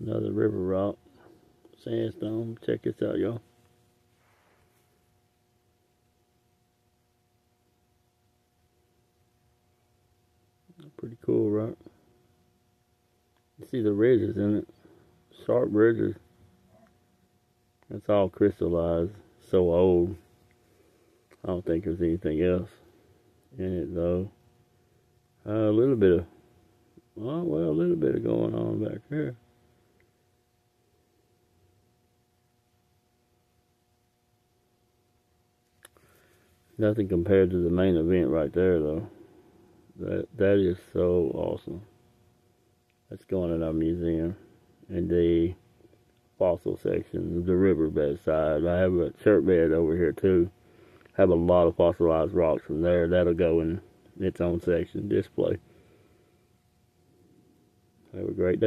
Another river rock. Sandstone. Check this out, y'all. Pretty cool, rock. You see the ridges in it. Sharp ridges. That's all crystallized. So old. I don't think there's anything else in it though. Uh, a little bit of, well, well, a little bit of going on back here. Nothing compared to the main event right there though. That that is so awesome. That's going in our museum. In the fossil section, the riverbed side. I have a chert bed over here too. Have a lot of fossilized rocks from there. That'll go in its own section display. Have a great day.